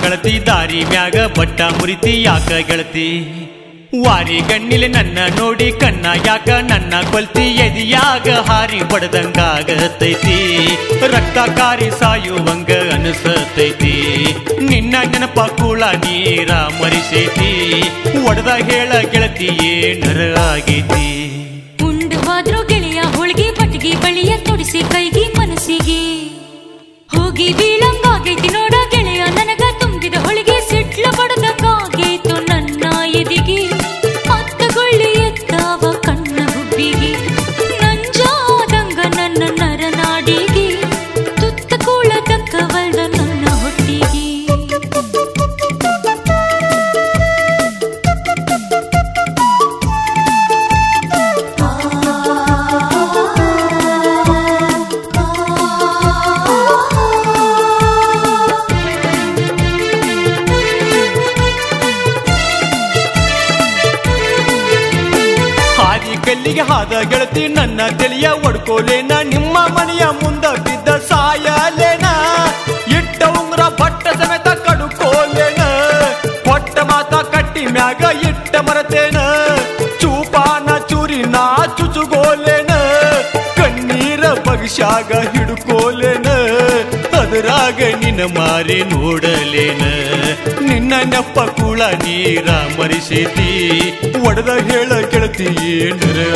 ಗೆಳತಿ ದಾರಿ ಮ್ಯಾಗ ಬಟ್ಟ ಮುರಿತಿ ಯಾಕ ಗೆಳತಿ? ವಾರಿ ಗಣ್ಣಿಲೆ ನನ್ನ ನೋಡಿ ಕಣ್ಣ ಯಾಕ ನನ್ನ ಕೊಲ್ತಿ ಎದಿಯಾಗ ಹಾರಿ ಬಡದಂಗಾಗತೈತಿ ರಕ್ತ ಕಾರಿ ಸಾಯುವಂಗ ಅನಿಸತೈತಿ. ನಿನ್ನ ನೆನಪ ಕೂಳ ನೀರ ಮರಿಸೈತಿ. ಒಡೆದ ಹೇಳ ಗೆಳತಿ ಏನರ ಆಗೈತಿ. ಉಂಡವಾದ್ರು ಗೆಳೆಯ ಹೋಳಿಗೆ ಬಳಿಯ ತೊಡಿಸಿ ಕೈಗೆ ಮನಸ್ಸಿಗೆ. ಹೋಗಿ ಬೀಳಂಗಾಗೈತಿ ಹಾದಿ ಕಲ್ಲಿಗೆ ಹಾದ ಗೆಳತಿ, ನನ್ನ ತಿಳಿಯ ಒಡ್ಕೋಲೇನ, ನಿಮ್ಮ ಮನೆಯ ಮುಂದ ಬಿದ್ದ ಸಾಯಲೇನ? ಇಟ್ಟ ಉಂಗ್ರ ಬಟ್ಟ ಸಮೇತ ಕಡುಕೋಲೇನ? ಕೊಟ್ಟ ಮಾತ ಕಟ್ಟಿ ಮ್ಯಾಗ ಇಟ್ಟ ಮರತೇನ? ಚೂಪಾನ ಚೂರಿನ ಚುಚುಗೋಲೇನ? ಕಣ್ಣೀರ ಅದರಾಗ ನಿನ್ನ ಮಾರಿ ನೋಡಲೇನ? ನಿನ್ನ ನೆಪ್ಪ ಕುಳ ನೀರ ಮರಿಸೈತಿ. ಒಡೆದ ಹೇಳ ಗೆಳತಿ ಏನರ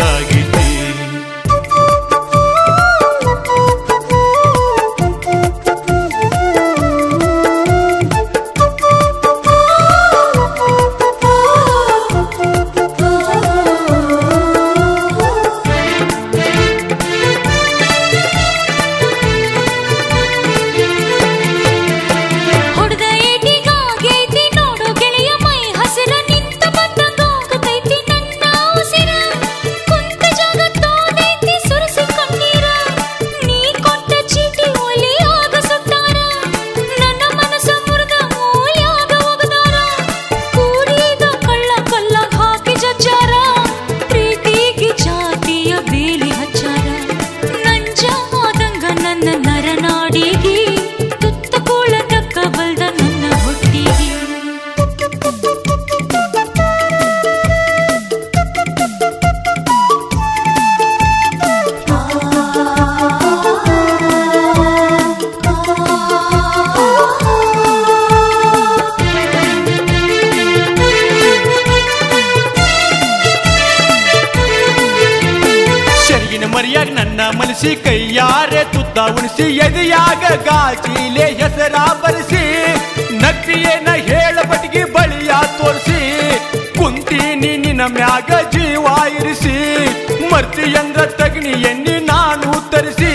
ತಗಣಿ ಎಣ್ಣಿ ನಾನು ತರಿಸಿ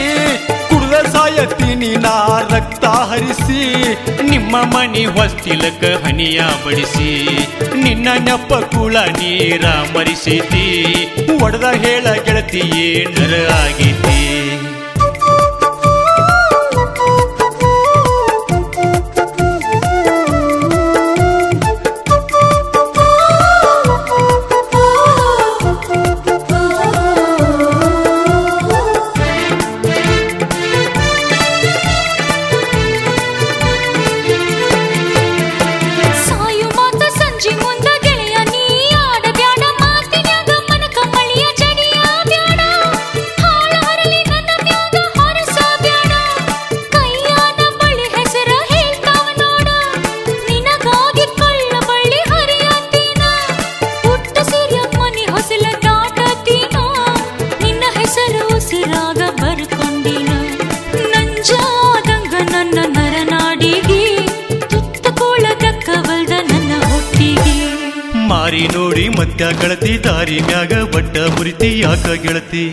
ಕುಡ್ದ ಸಾಯತ್ತೀನಿ ನಾ ರಕ್ತ ಹರಿಸಿ, ನಿಮ್ಮ ಮನಿ ಹೊಸ್ತಿಲಕ ಹನಿಯ ಬಡಿಸಿ, ನಿನ್ನ ನೆಪ್ಪ ಕುಳ ನೀರ ಮರಿಸಿತಿ, ಒಡೆದ ಹೇಳ ಗೆಳತಿ ಏನರ ಆಗೈತಿ. ನೋಡಿ ಗಳತಿ, ದಾರಿ ಮ್ಯಾಗ ಬಟ್ಟ ಮುರಿತಿ, ಯಾಕ ಗೆಳತಿ?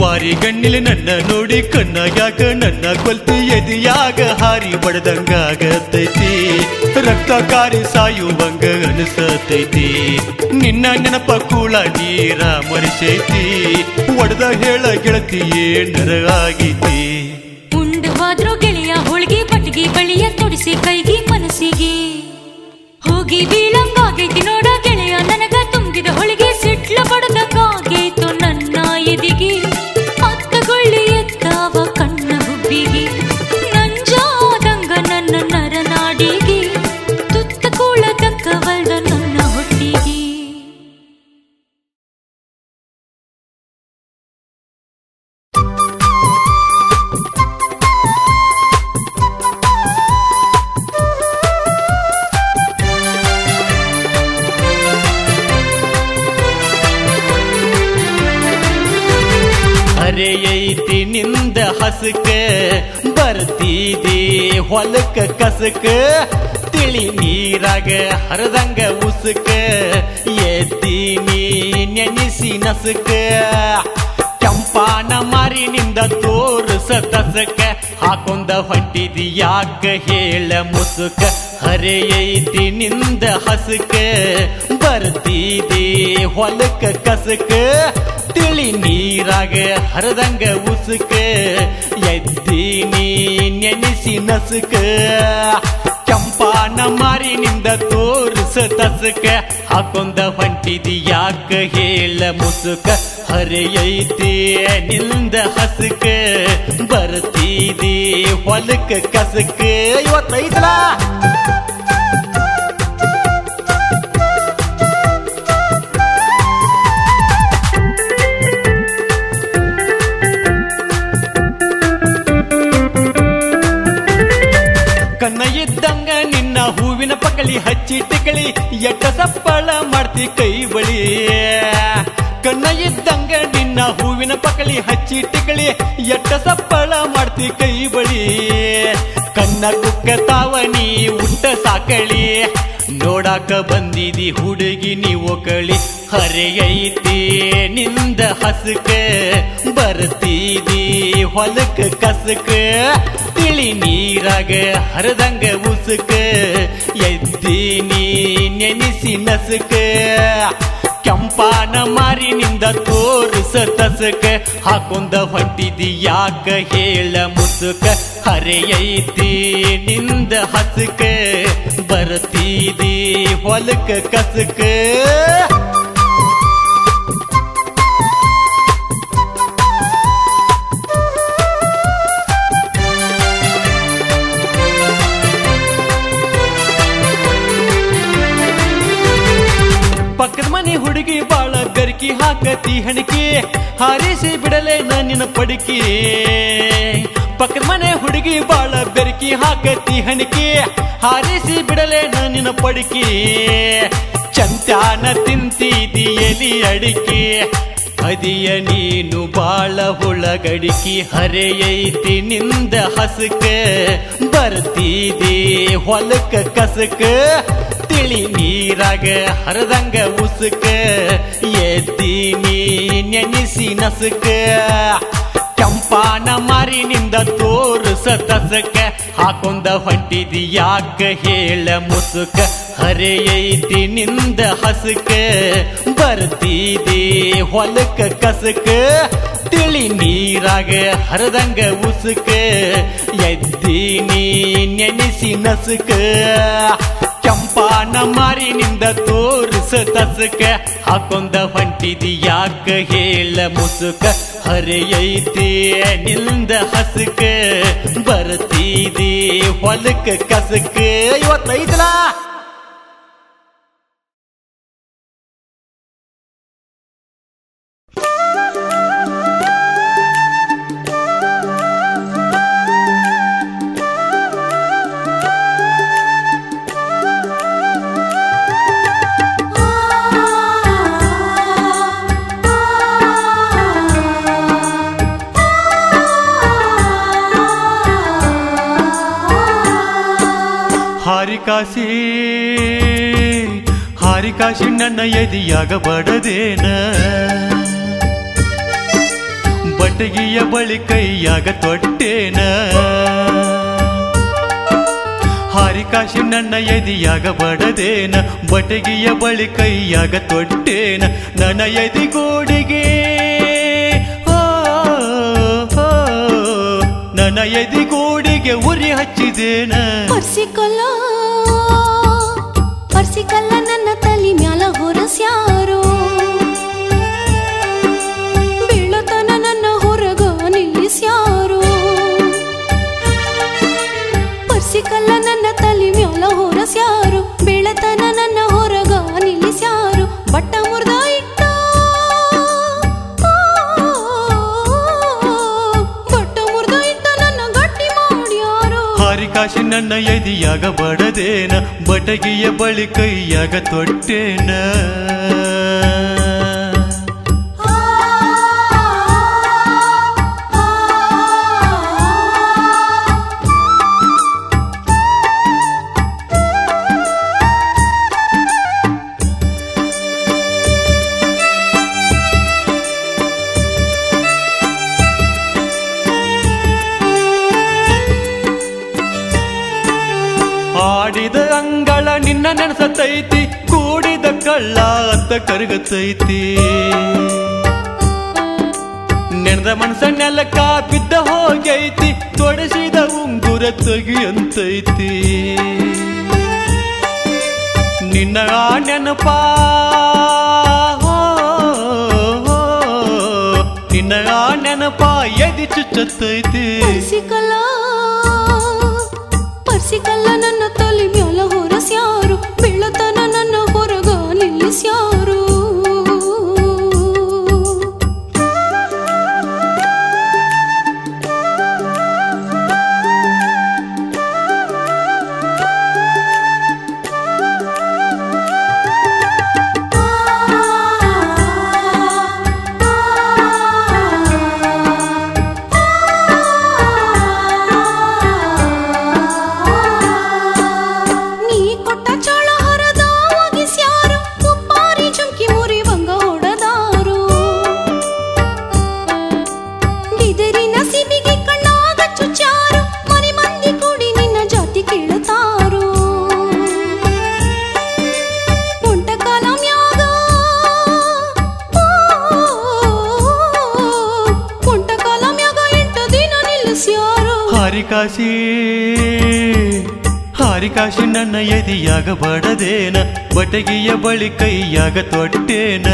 ವಾರಿ ಗಣ್ಣಿಲಿ ನನ್ನ ನೋಡಿ, ಕಣ್ಣ ಯಾಕ ನನ್ನ ಕೊಲ್ತಿ? ಎದಿಯಾಗ ಹಾರಿ ಬಡದಂಗಾಗತೈತಿ ರಕ್ತ ಕಾರಿ ಸಾಯುವಂಗ ಅನಿಸತೈತಿ. ನಿನ್ನ ನೆನಪ ಕೂಳ ನೀರ ಮರಿಸೈತಿ. ಒಡೆದ ಹೇಳ ಗೆಳತಿ ಏನರ ಆಗೈತಿ ಉಂಡವಾದ್ರು ಗೆಳೆಯ, ಹೋಳಿಗೆ ಪಟ್ಟಿಗೆ ಬಳಿಯ, ತೊಡಿಸಿ ಕೈಗೆ ಮನಸ್ಸಿಗೆ. ಹೋಗಿ ಬೀಳಂಗಾಗೈತಿ ನೋಡ. ಗೆಳೆಯ ನನಗ ಹರಿಯೈತಿ ನಿಂದ ಹಸಕ ಬರ್ತೀದಿ ಹೊಲಕ ಕಸಕ ತಿಳಿ ನೀರಾಗ ಹರದಂಗ ಉಸುಕ ಎತ್ತೀನಿ ನೆನೆಸಿ ನಸಕ. ಕೆಂಪಾನ ಮಾರಿನಿಂದ ತೋರಿಸ ತಸಕ ಹಾಕೊಂದ ಹೊಂಟಿದಿ ಯಾಕ ಹೇಳ ಮುಸುಕ ಹರೆಯೈತಿ ನಿಂದ ಹಸಕ ಬರ್ತೀದಿ ಹೊಲಕ ಕಸಕ, ತಿಳಿ ನೀರಾಗ ಹರದಂಗ ಉಸುಕ ಎದ್ದಿನಿ ನೆನೆಸಿ ನಸುಕ. ಕೆಂಪಾನ ಮಾರಿನಿಂದ ತೋರಿಸ ತಸಕ, ಹಾಕೊಂದ ಹೊಂಟಿದಿ ಯಾಕ ಹೇಳ ಮುಸುಕ, ಹರಿಯೈತಿ ನಿಂದ ಹಸಕ, ಬರ್ತೀದಿ ಹೊಲಕ್ಕೆ ಕಸಕ. ಇವತ್ತೈತಲ? ಕನ್ನ ಇದ್ದಂಗ ನಿನ್ನ ಹೂವಿನ ಪಕಳಿ ಹಚ್ಚಿ ಟಿಕಳಿ ಎಟ್ಟ ಸಪ್ಪಳ ಮಾಡ್ತಿ ಕೈ ಬಳಿ. ಕಣ್ಣ ಇದ್ದಂಗ ನಿನ್ನ ಹೂವಿನ ಪಕಳಿ ಹಚ್ಚಿ ಟಿಕಳಿ ಎಟ್ಟ ಸಪ್ಪಳ ಮಾಡ್ತಿ ಕೈ ಬಳಿ. ಕಣ್ಣ ಕುಕ್ಕ ತಾವಣಿ ಉಟ್ಟ ಸಾಕಳಿ. ನೋಡಾಕ ಬಂದಿದಿ ಹುಡುಗಿ ನೀವು ಕಳಿ. ಹರೆಯೈತಿ, ನಿಂದ ಹಸಕ, ಬರ್ತೀದಿ ಹೊಲಕ್ಕ ಕಸಕ. ತಿಳಿ ನೀರಾಗ ಹರದಂಗ ಉಸುಕ ಎದ್ದೀನಿ ನೆನೆಸಿ ನಸಕ. ಕೆಂಪಾನ ಮಾರಿನಿಂದ ತೋರಿಸ ತಸಕ, ಹಾಕೊಂದ ಹೊಟ್ಟಿದಿ ಯಾಕ ಹೇಳ ಮುಸುಕ, ಹರೆಯೈತಿ ನಿಂದ ಹಸಕ, ಬರ್ತೀದಿ ಹೊಲಕ ಕಸಕ. ಗರ್ಕಿ ಹಾಕತಿ ಹಣಿಕೆ, ಹಾರಿಸಿ ಬಿಡಲೆ ನಿನ್ನ ಪಡಿಕೆ. ಪಕ್ಕದ ಮನೆ ಹುಡುಗಿ ಬಾಳ ಬೆರಕಿ ಹಾಕತಿ ಹಣಿಕೆ, ಹಾರಿಸಿ ಬಿಡಲೆ ನಿನ್ನ ಪಡಿಕೆ. ಚಂತಾನ ತಿಂತಿದಿ ಎಲಿ ಅಡಿಕೆ, ಅದಿಯ ನೀನು ಬಾಳ ಹುಳಗಡಿಕಿ. ಹರೆಯೈತಿ ನಿಂದ ಹಸಕ, ಬರ್ತೀದಿ ಹೊಲಕ ಕಸಕ. ತಿಳಿ ನೀರಾಗ ಹರದಂಗ ಉಸುಕ ಎದ್ದಿನಿ ನೆನಿಸಿ ನಸುಕ. ಕೆಂಪಾನ ಮಾರಿನಿಂದ ತೋರಿಸ ತಸಕ ಹಾಕೊಂದ ಹೊಂಟಿದಿ ಯಾಕ ಹೇಳ ಮುಸುಕ. ಹರೆಯೈತಿ ನಿಂದ ಹಸುಕ, ಬರ್ತಿದಿ ಹೊಲಕ ಕಸಕ. ತಿಳಿ ನೀರಾಗ ಹರದಂಗ ಉಸುಕ ಎದ್ದಿನಿ ನೆನೆಸಿ ನಸುಕ. ಕೆಂಪಾನ ಮಾರಿನಿಂದ ತೋರಿಸ ತಸಕ, ಹಾಕೊಂದ ಹೊಂಟಿದಿ ಯಾಕ ಹೇಳ ಮುಸುಕ, ಹರಿಯೈತಿ ನಿಂದ ಹಸಕ, ಬರ್ತೀದಿ ಹೊಲಕ ಕಸಕ. ಇವತ್ತೈತಲಾ ಹಾರಿಕಾಸಿ ನನ್ನ ಎದಿಯಾಗ ಬಡದೇನ? ಬಟಗಿಯ ಬಳಿ ಕೈಯಾಗ ತೊಟ್ಟೇನ? ಹಾರಿಕಾಶಿ ನನ್ನ ಎದಿಯಾಗ ಬಡದೇನ? ಬಟಗಿಯ ಬಳಿ ಕೈಯಾಗ ತೊಟ್ಟೇನ? ನನ್ನ ಎದಿಗೋಡಿಗೆ ನನ್ನ ಎದಿಗೋಡಿಗೆ ಉರಿ ಹಚ್ಚಿದೇನ? ಹಾರಿಕಾಶಿ ನನ್ನ ಎದಿಯಾಗ ಬಡದೇನ ಬಟಗಿಯ ಬಳಿ ಕೈಯಾಗ ತೊಟ್ಟೇನ. ನೆನಸತೈತಿ ಕೂಡಿದ ಕಳ್ಳ ಅಂತ ಕರಗತೈತಿ. ನೆನೆದ ಮನಸ ಕಾಪಿದ್ದ ಹೋಗೈತಿ, ತೊಡಸಿದ ಉಂಗುರ ತೆಗಿಯಂತೈತಿ. ನಿನ್ನ ನೆನಪ ನಿನ್ನ ನೆನಪ ಎದಿ ಚುಚ್ಚತ್ತೈತಿ ಪರ್ಸಿಕಲ್ಲ ಪರ್ಸಿಕಲ್ಲ ನನ್ನ ತಲೆ ಮ್ಯಾಲ ಹೊರಸ್ಯಾರು. ನಿಲ್ಲಿಸ್ಯಾರು ಬಡದೇನ ಬಟಗಿಯ ಬಳಿ ಕೈಯಾಗ ತೊಟ್ಟೇನ.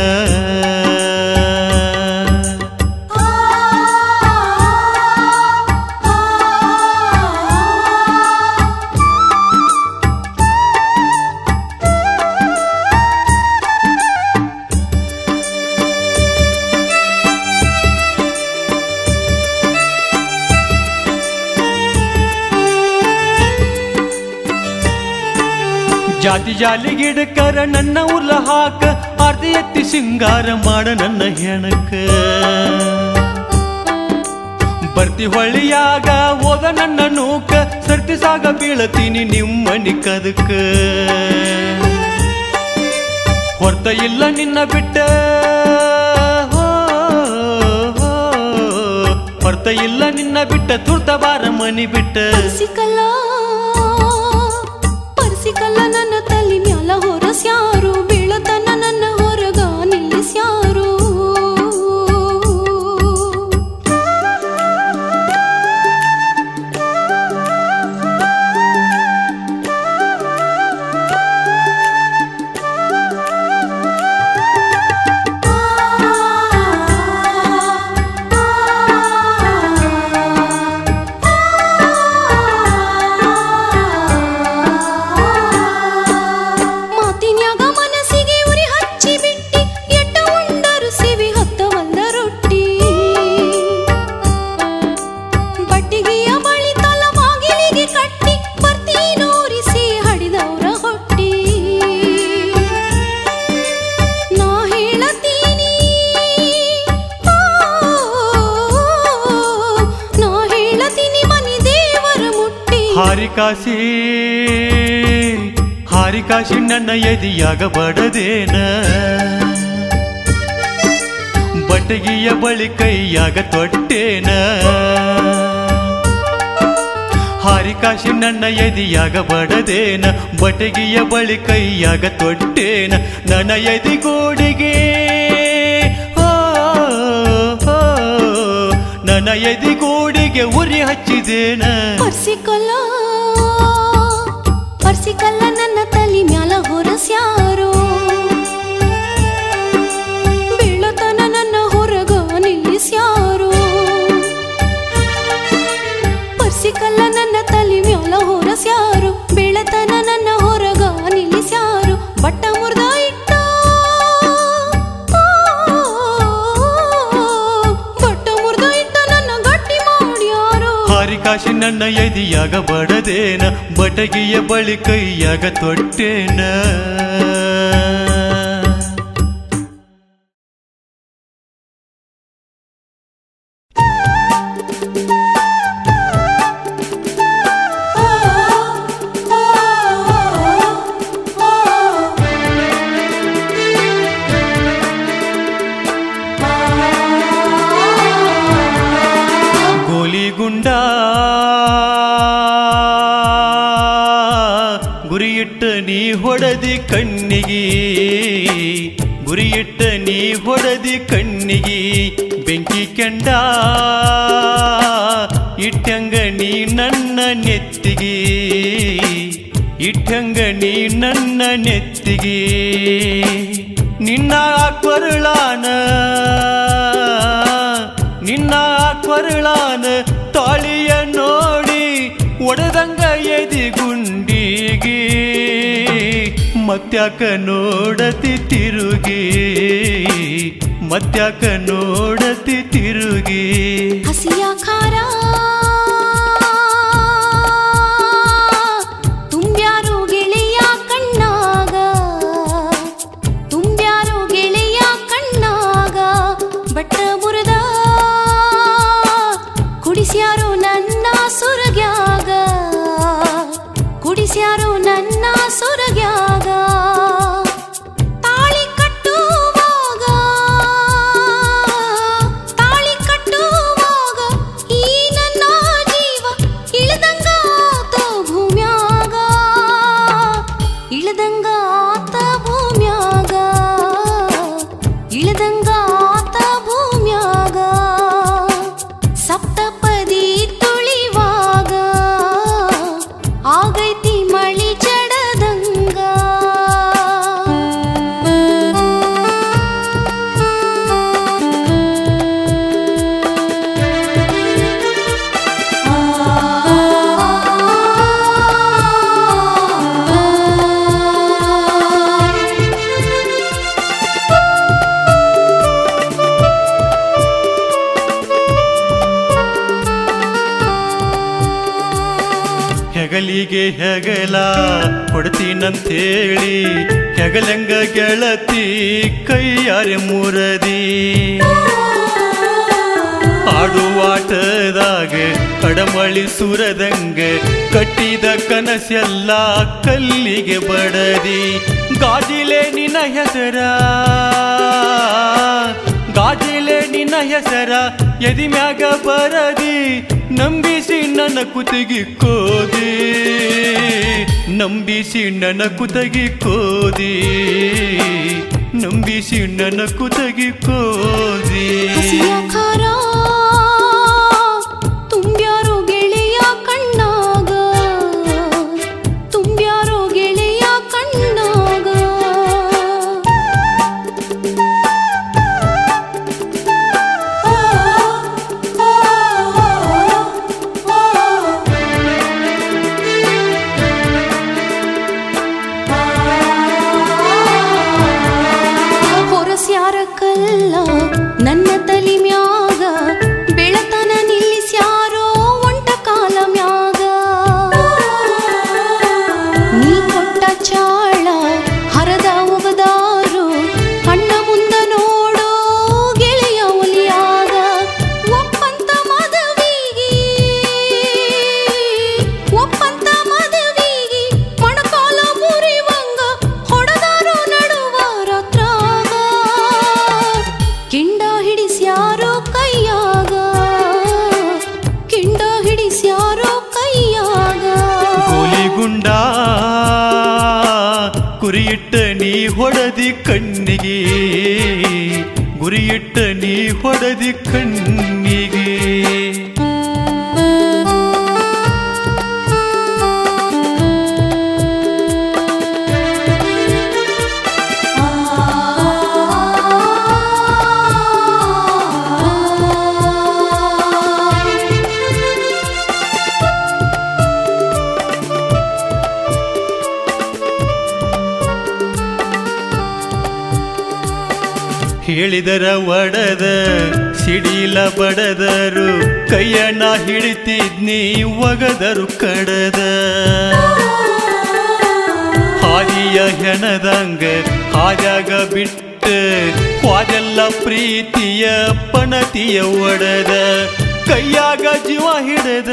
ಜಾತಿ ಜಾಲಿ ಗಿಡಕರ ನನ್ನ ಉಲ್ಲ ಹಾಕ, ಆರ್ತಿ ಎತ್ತಿ ಸಿಂಗಾರ ಮಾಡ ನನ್ನ ಹೆಣಕ. ಬರ್ತಿ ಹೊಳಿಯಾಗ ಓದ ನನ್ನ ನೂಕ, ಸರ್ತಿ ಸಾಗ ಬೀಳತೀನಿ ನಿಮ್ಮನಿ ಕದಕ. ಹೊರ್ತ ಇಲ್ಲ ನಿನ್ನ ಬಿಟ್ಟ. ಹೊರ್ತ ಇಲ್ಲ ನಿನ್ನ ಬಿಟ್ಟ, ತುರ್ತ ಬಾರ ಮನಿ ಬಿಟ್ಟ. ಹಾರಿಕಾಸಿ ನನ್ನ ಎದಿಯಾಗ ಬಡದೇನ ಬಟಗಿಯ ಬಳಿ ಕೈಯಾಗ ತೊಟ್ಟೇನ. ಹಾರಿಕಾಶಿ ನನ್ನ ಎದಿಯಾಗ ಬಡದೇನ ಬಟಗಿಯ ಬಳಿ ಕೈಯಾಗ ತೊಟ್ಟೇನ. ನನ್ನ ಎದಿಗೋಡಿಗೆ ಗೋಡಿಗೆ. ನನ್ನ ನನ್ನ ಎದಿಗೋಡಿಗೆ ಉರಿ ಹಚ್ಚಿದೇನ. ಪರ್ಸಿಕಲ್ಲ ಪರ್ಸಿಕಲ್ಲ ನನ್ನ ತಲಿ ಮ್ಯಾಲ ಹೊರಸ್ಯಾರೋ. ಬೀಳತನ ನನ್ನ ಹೊರಗ ನಿಲ್ಲಿಸ್ಯಾರೋ. ಪರ್ಸಿಕಲ್ಲ ನನ್ನ ತಲಿ ಮ್ಯಾಲ ಹೊರಸ್ಯಾರೋ. ಬೀಳತನ ಹಾರಿಕಾಶಿ ನನ್ನ ಎದಿಯಾಗ ಬಡದೇನ ಬಟಗಿಯ ಬಳಿ ಕೈಯಾಗ ತೊಟ್ಟೇನ. ಮತ್ಯಾಕ ನೋಡತಿ ತಿರುಗಿ ಮತ್ಯಾಕ ನೋಡತಿ ತಿರುಗಿ. ಕಲ್ಲಿಗೆ ಬಡದಿ ಗಾಜಿಲೆ ನಿನ್ನ ಹೆಸರ. ಗಾಜಿಲೆ ನಿನ್ನ ಹೆಸರ ಎದಿ ಮ್ಯಾಗ ಬರದಿ, ನಂಬಿಸಿ ನನ್ನ ಕುತಗಿ ಕೋದಿ. ನಂಬಿಸಿ ನನ್ನ ಕುತಗಿ ಕೋದಿ. ನಂಬಿಸಿ ನನ್ನ ಕುತಗಿ ಕೋದಿ. ಗುರಿಯಿಟ್ಟ ನೀ ಹೊಡೆದಿ ಕಣ್ಣಿಗೆ ಹೇಳಿದರ ಒಡದ ಸಿಡಿಲ ಬಡದರು ಕೈಯಣ್ಣ ಹಿಡಿತಿದ್ನಿ, ಒಗದರು ಕಡದ. ಹಾದಿಯ ಹೆಣದಂಗ, ಹಾಜಾಗ ಬಿಟ್ಟ ವಾದೆಲ್ಲ ಪ್ರೀತಿಯ ಪಣತಿಯ ಒಡದ, ಕೈಯಾಗ ಜೀವ ಹಿಡದ.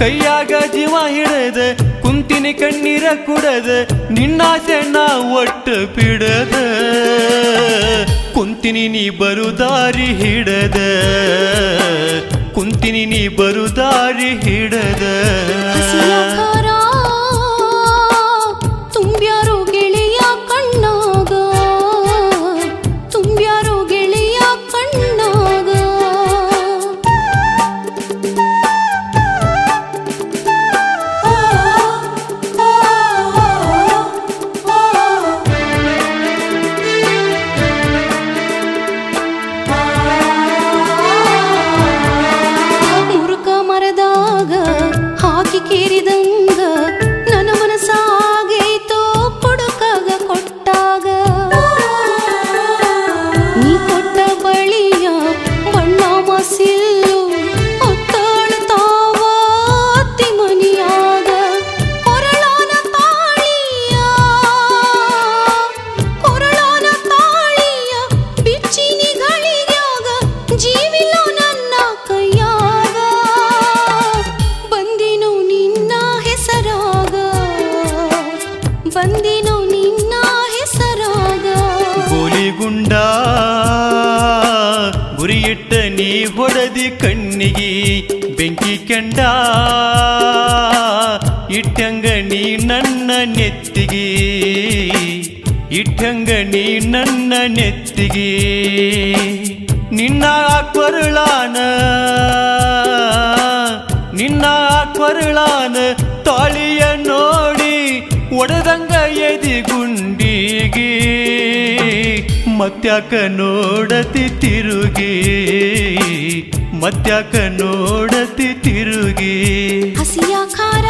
ಕೈಯಾಗ ಜೀವ ಹಿಡದ, ಕುಂತಿನಿ ಕಣ್ಣೀರ ಕುಡದ ನಿನ್ನಾಸೆ ನಾ ಒಟ್ಟು ಬಿಡದ. ಕುಂತಿನಿ ನೀ ಬರು ದಾರಿ ಹಿಡದ. ಕುಂತಿನಿ ನೀ ಬರು ದಾರಿ ಹಿಡದ. ಮತ್ಯಾಕ ನೋಡತಿ ತಿರುಗಿ ಮತ್ಯಾಕ ನೋಡತಿ ತಿರುಗಿ. ಹಸಿಯ ಖಾರ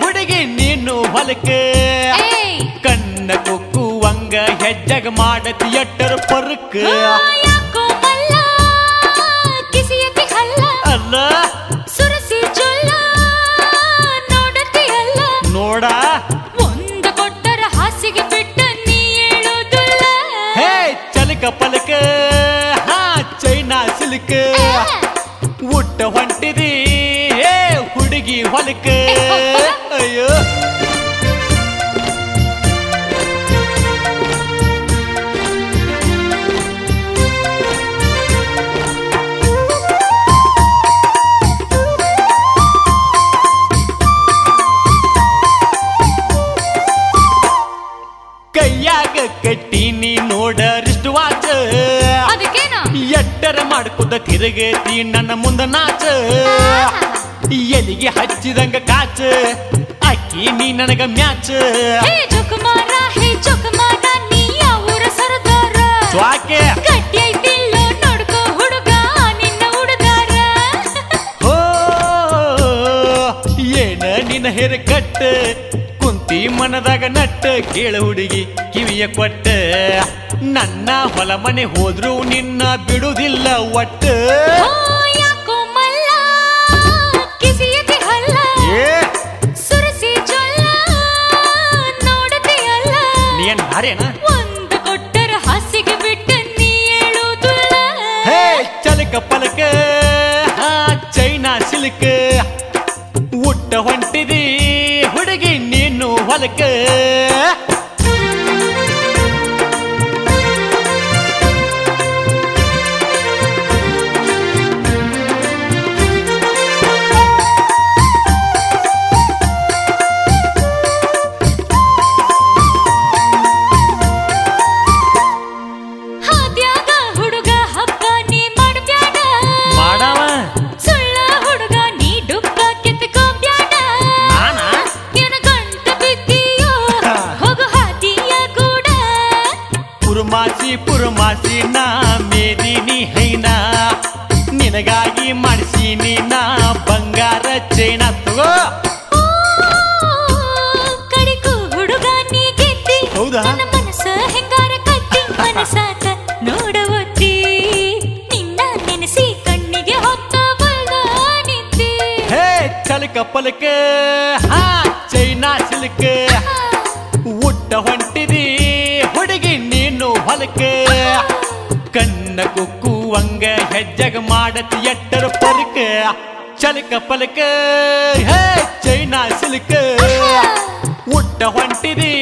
ಹುಡುಗಿ ನೀನು ಹೊಲಕ ಏಯ್! ಕಣ್ಣ ಕುಕ್ಕುವಂಗ ಹೆಜ್ಜಗ ಮಾಡತಿ ಎಟ್ಟರ ಪರ್ಕ ಅಲ್ಲ? ನೋಡ. ಒಂದ ಕೊಟ್ಟರ ಹಾಸಿಗೆ ಬಿಟ್ಟ ನೀ ಹೇ ಚಲಕ ಪಲಕ. ಹಾ ಚೈನಾ ಸಿಲ್ಕ. ಉಟ್ಟ ಹೊಂಟಿದಿ. ಏ ಹುಡುಗಿ ಹೊಲಕ ಮಾಡ್ಕುದ ತಿರುಗೇತಿ ನನ್ನ ಮುಂದ ನಾಚ. ಎಲಿಗೆ ಹಚ್ಚಿದಂಗ ಕಾಚ. ಅಕ್ಕಿ ನೀ ನನಗ ಮ್ಯಾಚ. ಸ್ವಾಕೆ. ಏನ ನಿನ್ನ ಹೆರ ಕಟ್ಟ ಮನದಾಗ ನಟ್ಟ ಕೇಳ ಹುಡುಗಿ ಕಿವಿಯ ಕೊಟ್ಟ. ನನ್ನ ಹೊಲ ಮನೆ ಹೋದ್ರು ನಿನ್ನ ಬಿಡುದಿಲ್ಲ ಒಟ್ಟ. ಓ ಯಾಕೋ ಮಲ್ಲ ಕಿಸಿಯತಿ ಹಲ್ಲ. ಏ! ಸುರಸಿ ನೋಡತಿ ಅಲ್ಲ ನೀ ಏನ್ ಭಾರೇನ ಒಂದು ಕೊಟ್ಟರ ಹಾಸಿಗೆ ಬಿಟ್ಟ ನೀ ಹೇಳುವುದಿಲ್ಲ ಹೇ ಚಲಕ ಪಲಕ ಚೈನಾ ಸಿಲ್ಕ. ನೀನು ಹೊಲಕ ಕಣ್ಣ ಕುಕ್ಕುವಂಗ ಹೆಜ್ಜಗ ಮಾಡತಿ ಎಟ್ಟರ ಪರಕ ಚಲಕ ಪಲಕ, ಹೇ ಚೈನಾ ಸಿಲ್ಕ. ಉಟ್ಟ ಹೊಂಟಿದಿ,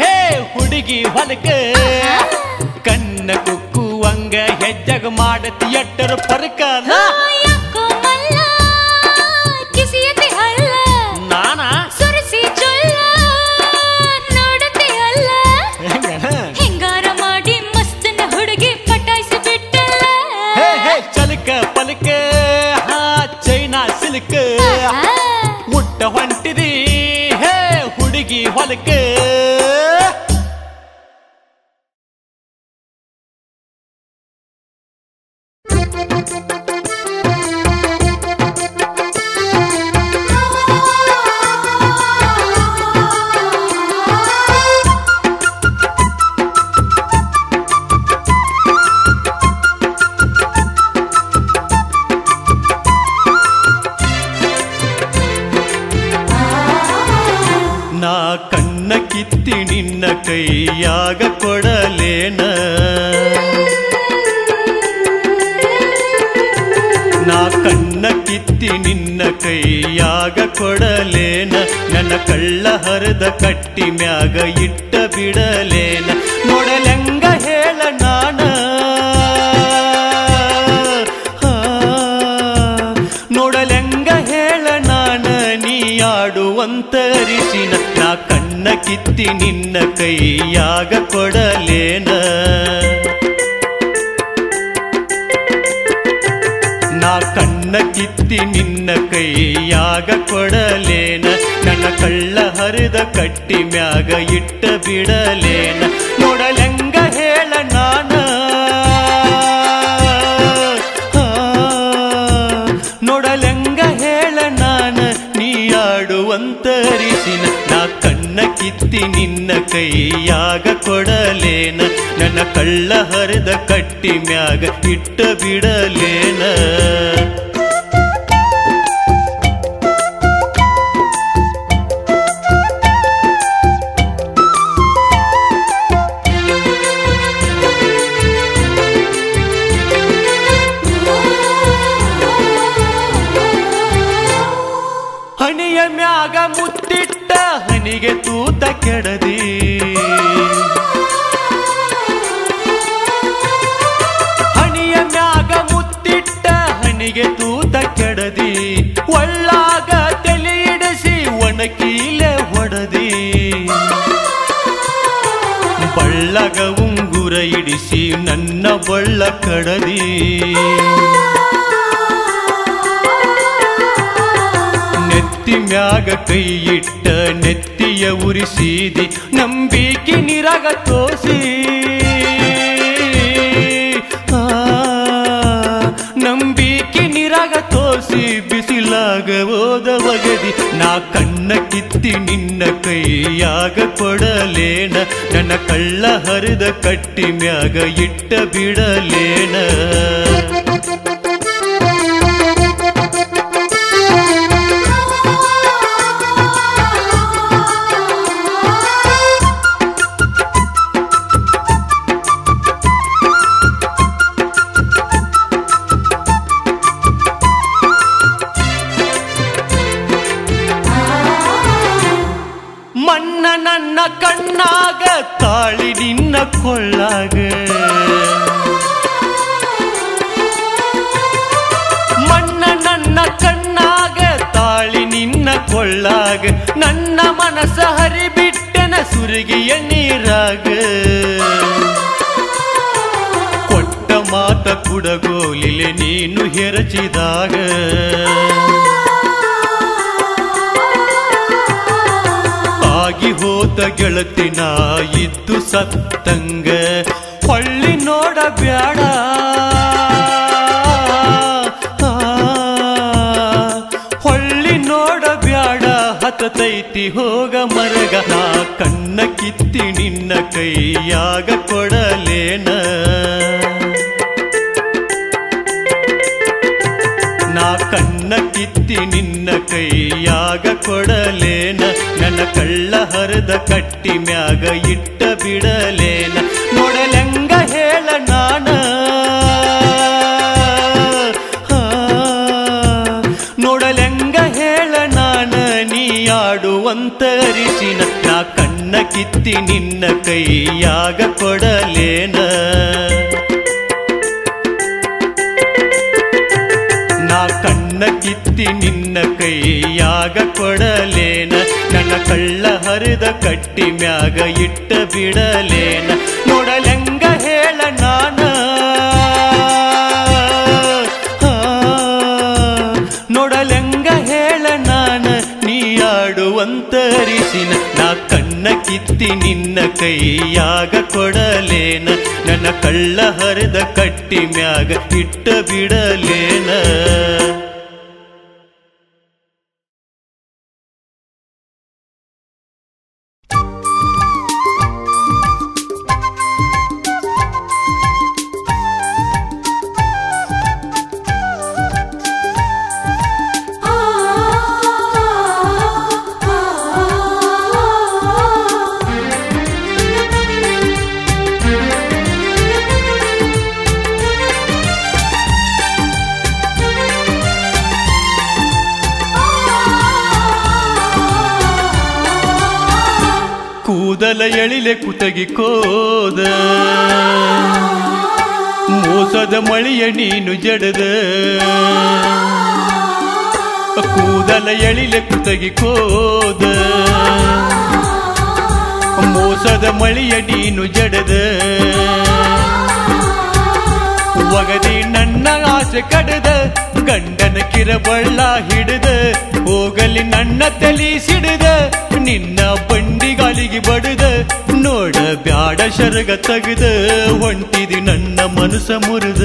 ಹೇ ಹುಡುಗಿ ಹೊಲಕ. ಕನ್ನ ಕುಕ್ಕುವಂಗ ಹೆಜ್ಜಗ ಮಾಡತಿ ಎಟ್ಟರ ಪರಕಲ ಹುಡುಗಿ ಹೊಲಕ ಹರಿದ ಕಟ್ಟಿ ಮ್ಯಾಗ ಇಟ್ಟ ಬಿಡಲೇನ. ನೋಡಲೆಂಗ ಹೇಳ ನಾನ. ನೋಡಲೆಂಗ ಹೇಳ ನಾನ. ನೀ ಆಡುವಂತರಿಸಿನ, ನಾ ಕಣ್ಣ ಕಿತ್ತಿ ನಿನ್ನ ಕೈಯಾಗ ಕೊಡಲೇನ. ನಾ ಕಣ್ಣ ಕಿತ್ತಿ ನಿನ್ನ ಕೈಯಾಗ ಕೊಡಲೇನ. ನನ್ನ ಕಳ್ಳ ಹರಿದ ಕಟ್ಟಿ ಮ್ಯಾಗ ಇಟ್ಟ ಬಿಡಲೇನ. ನೋಡಲೆಂಗ ಹೇಳ ನಾನ. ನೋಡಲೆಂಗ ಹೇಳ ನಾನ. ನೀ ಆಡುವಂತರಿಸಿನ, ನಾ ಕಣ್ಣ ಕಿತ್ತಿ ನಿನ್ನ ಕೈಯಾಗ ಕೊಡಲೇನ. ನನ್ನ ಕಳ್ಳ ಹರಿದ ಕಟ್ಟಿ ಮ್ಯಾಗ ಇಟ್ಟ ಬಿಡಲೇನ. ಕೆಡದಿ, ಒಳ್ಳಾಗ ತಲೆ ಇಡಿಸಿ ಒಣಕೀಲೆ ಹೊಡದಿ. ಬಳ್ಳಗ ಉಂಗುರ ಇಡಿಸಿ ನನ್ನ ಬಳ್ಳ ಕಡದಿ. ನೆತ್ತಿ ಮ್ಯಾಗ ಕೈ ಇಟ್ಟ ನೆತ್ತಿಯ ಉರಿಸಿದಿ, ನಂಬಿಕೆ ನಿರಗ ತೋಸಿ ಬಿಸಿಲಾಗ ಓದ ಒಗದಿ ನಾ ಕಣ್ಣ ಕಿತ್ತಿ ನಿನ್ನ ಕೈಯಾಗ ಕೊಡಲೇನ ನನ್ನ ಕಳ್ಳ ಹರಿದ ಕಟ್ಟಿ ಮ್ಯಾಗ ಇಟ್ಟ ಬಿಡಲೇನ ಮನಸ ಹರಿಬಿಟ್ಟನ ಸುರಿಗಿಯ ನೀರಾಗ ಕೊಟ್ಟ ಮಾತ ಕುಡಗೋಲಿಲೆ ನೀನು ಹೆರಚಿದಾಗ. ಆಗಿ ಹೋದ ಗೆಳತಿನ ಇದ್ದು ಸತ್ತಂಗ. ಹೊಳ್ಳಿ ಹತತೈತಿ ಹೋಗ ಮರಗ, ನಾ ಕಣ್ಣ ಕಿತ್ತಿ ನಿನ್ನ ಕೈಯಾಗ ಕೊಡಲೇನ? ನಾ ಕಣ್ಣ ಕಿತ್ತಿ ನಿನ್ನ ಕೈಯಾಗ ಕೊಡಲೇನ? ನನ್ನ ಕಳ್ಳ ಹರದ ಕಟ್ಟಿ ಮ್ಯಾಗ ಇಟ್ಟ ಬಿಡಲೇನ? ಕಿತ್ತಿ ನಿನ್ನ ಕೈಯಾಗ ಕೊಡಲೇನ? ನಾ ಕಣ್ಣ ಕಿತ್ತಿ ನಿನ್ನ ಕೈಯಾಗ ಕೊಡಲೇನ? ನನ್ನ ಕಳ್ಳ ಹರಿದ ಕಟ್ಟಿ ಮ್ಯಾಗ ಇಟ್ಟ ಬಿಡಲೇನ? ಕಣ್ಣ ಕಿತ್ತಿ ನಿನ್ನ ಕೈಯಾಗ ಕೊಡಲೇನ? ನನ್ನ ಕಳ್ಳ ಹರಿದ ಕಟ್ಟಿ ಮ್ಯಾಗ ಇಟ್ಟ ಬಿಡಲೇನ? ಎಳಿಲೆ ಕುತಗಿ ಕೋದ. ಮೋಸದ ಮಳಿಯ ನೀನು ಜಡದ. ಕೂದಲ ಎಳಿಲೆ ಕುತಗಿಕೋದ ಮೋಸದ ಮಳಿಯ ನೀನು ಜಡದ. ಒಗದಿ ನನ್ನ ಆಸೆ ಕಡದ. ಗಂಡನ ಕಿರಬಳ್ಳ ಹಿಡಿದ. ಹೋಗಲಿ ನನ್ನ ತಲಿ ಸಿಡಿದ. ನಿನ್ನ ಬಂಡಿಗಾಲಿಗೆ ಬಡದ. ನೋಡ ಬ್ಯಾಡ ಶರಗ ತಗದ ಹೊಂಟಿದಿ ನನ್ನ ಮನಸ ಮುರಿದ.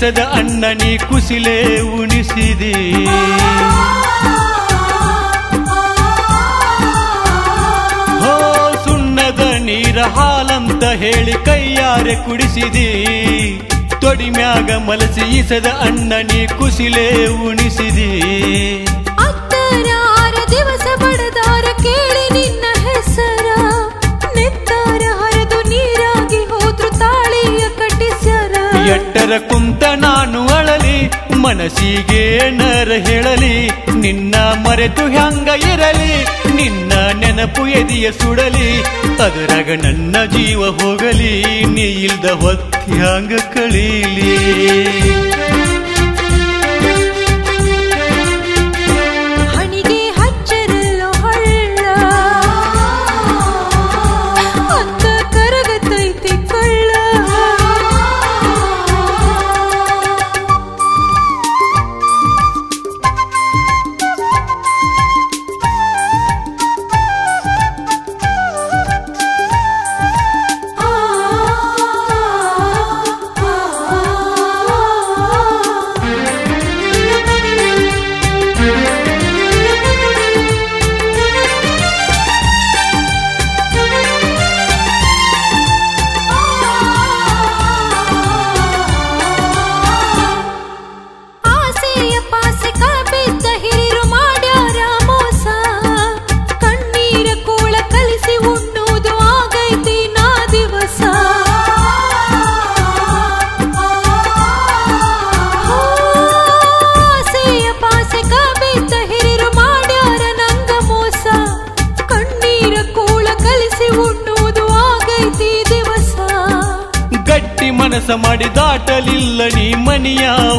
ಮಲಸಿ ಇಸದ ಅಣ್ಣ, ನೀ ಕುಸಿಲೆ ಉಣಿಸಿದಿ ಹೋ, ಸುಣ್ಣದ ನೀರ ಹಾಲಂತ ಹೇಳಿ ಕೈಯಾರೆ ಕುಡಿಸಿದಿ. ತೊಡಿಮ್ಯಾಗ ಮಲಸಿ ಇಸದ ಅಣ್ಣ, ನೀ ಕುಸಿಲೆ ಉಣಿಸಿದಿ ದಿವಸ ಬಡದಾರ ಎಟ್ಟರ ಕುಂತ ನಾನು ಅಳಲಿ, ಮನಸ್ಸಿಗೆ ನರ ಹೇಳಲಿ, ನಿನ್ನ ಮರೆತು ಹ್ಯಾಂಗ ಇರಲಿ, ನಿನ್ನ ನೆನಪು ಎದಿಯ ಸುಡಲಿ, ಅದರಾಗ ನನ್ನ ಜೀವ ಹೋಗಲಿ, ನೀ ಇಲ್ದ ಹೊತ್ಯಾಂಗ ಕಳೀಲಿ.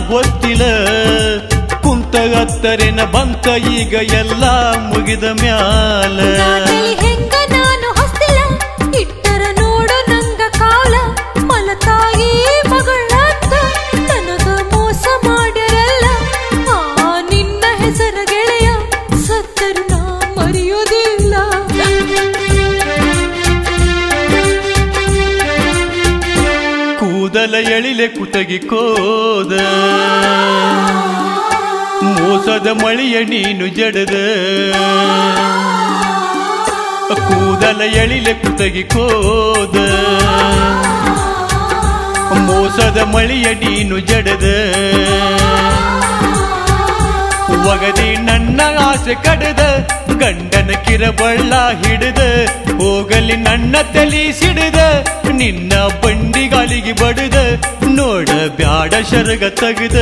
ಹೊತ್ತಿಲ ಕುಂತ ಹತ್ತರೆನ ಬಂತ ಈಗ ಎಲ್ಲ ಮುಗಿದ ಮ್ಯಾಲ. ಕೂದಲ ಎಳಿಲೆ ಕುತಗಿ ಕೋದ. ಮೋಸದ ಮಳೆಯ ನೀನು ಜಡದ. ಕೂದಲ ಎಳಿಲೆ ಕುತಗಿ ಕೋದ. ಮೋಸದ ಮಳೆಯ ನೀನು ಜಡದ. ಒಗದಿ ನನ್ನ ಆಸೆ ಕಡದ. ಗಂಡನ ಕಿರಬಳ್ಳ ಹಿಡಿದ, ಹೋಗಲಿ ನನ್ನ ತಲಿ ಸಿಡಿದ, ನಿನ್ನ ಬಂಡಿಗಾಲಿಗೆ ಬಡದ, ನೋಡ ಬ್ಯಾಡ ಶರಗ ತಗದ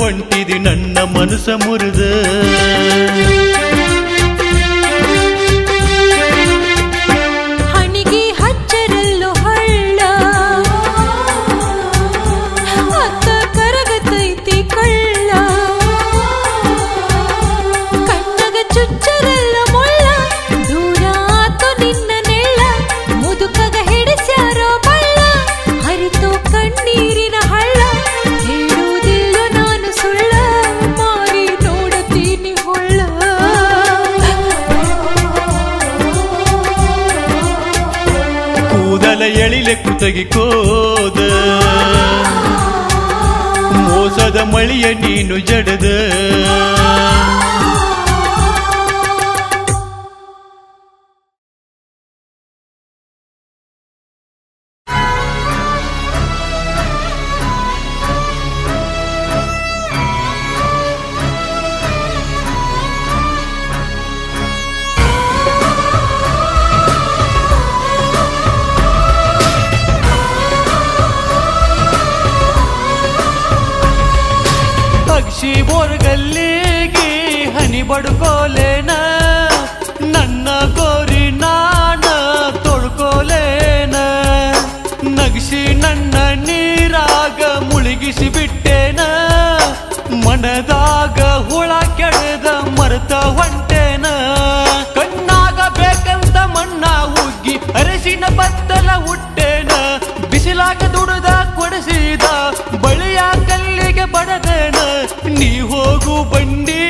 ಹೊಂಟಿದಿ ನನ್ನ ಮನಸ ಮುರಿದ. ಎಳಿಲೆ ಕುತಗಿ ಕೋದ ಮೋಸದ ಮಳಿಯ ನೀನು ಜಡದ? ನಗಿಸಿ ನನ್ನ ನೀರಾಗ ಮುಳುಗಿಸಿ ಬಿಟ್ಟೇನ? ಮನದಾಗ ಹುಳ ಕೆಡದ ಮರೆತ ಹೊಂಟೇನ? ಕಣ್ಣಾಗ ಬೇಕಂತ ಮಣ್ಣ ಉಗ್ಗಿ ಅರಸಿನ ಬತ್ತಲ ಹುಟ್ಟೇನ ಬಿಸಿಲಾಗ ದುಡದ ಕೊಡಿಸಿದ ಬಳಿಯ ಕಲ್ಲಿಗೆ ಬಡದೇನ? ನೀ ಹೋಗು ಬಂಡಿ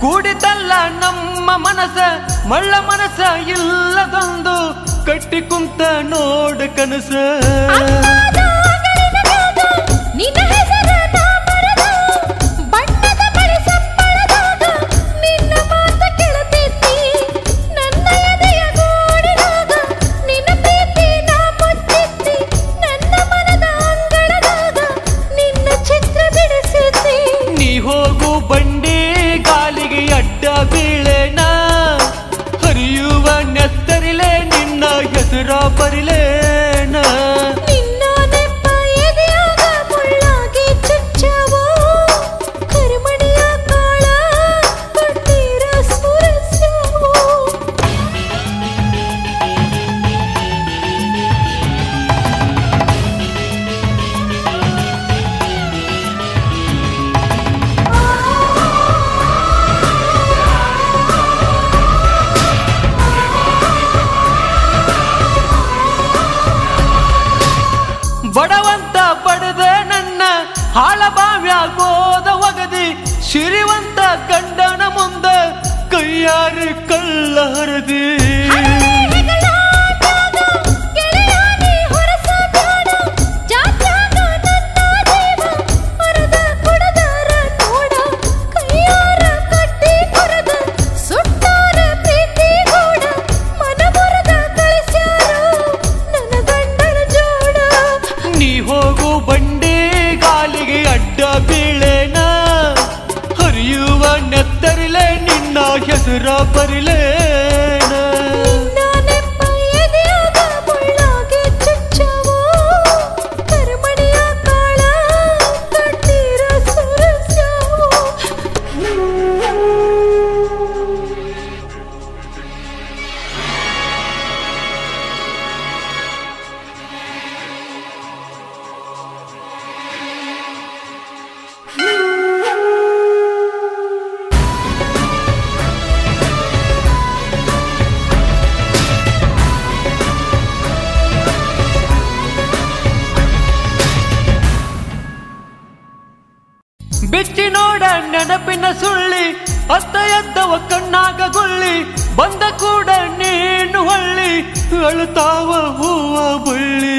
ಕೂಡಿತಲ್ಲ ನಮ್ಮ ಮನಸ ಮಳ್ಳ ಮನಸ ಇಲ್ಲದೊಂದು ಕಟ್ಟಿ ಕುಂತ ನೋಡ ಕನಸ. ಬಿಚ್ಚಿ ನೋಡ ನೆನಪಿನ ಸುಳ್ಳಿ ಅತ್ತ ಎದ್ದವ ಕಣ್ಣಾಗ ಗುಳ್ಳಿ, ಬಂದ ಕೂಡ ನೀನು ಹೊಳ್ಳಿ ಅಳುತ್ತಾವ ಹೂವ ಬಳ್ಳಿ.